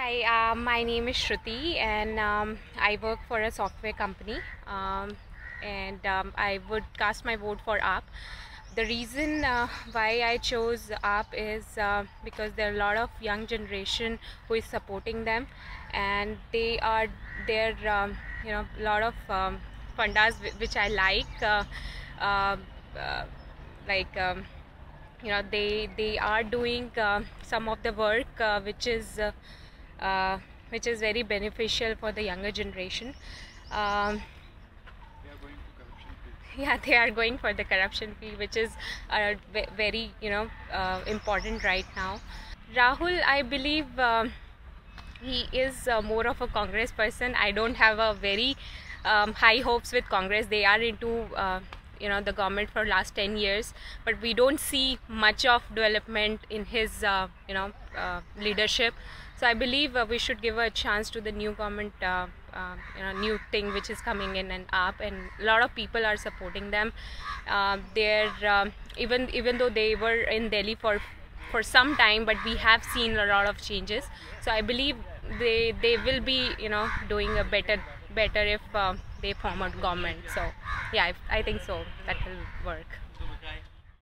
Hi, uh, my name is Shruti and um, I work for a software company um, and um, I would cast my vote for AAP. The reason uh, why I chose AAP is uh, because there are a lot of young generation who is supporting them and they are there um, you know a lot of um, fundas which I like uh, uh, uh, like um, you know they they are doing uh, some of the work which is uh, which is very beneficial for the younger generation. Um, yeah they are going for the corruption fee which is uh, very you know uh, important right now. Rahul i believe um, he is uh, more of a congress person. I don't have a very um, high hopes with congress. They are into uh, you know the government for last 10 years but we don't see much of development in his uh, you know uh, leadership. So i believe uh, we should give a chance to the new government uh, uh, you know new thing which is coming in and up and a lot of people are supporting them. Uh, they're even even though they were in delhi for for some time but we have seen a lot of changes. So i believe they they will be you know doing a better better if uh, they form a government. So yeah I, I think so. That will work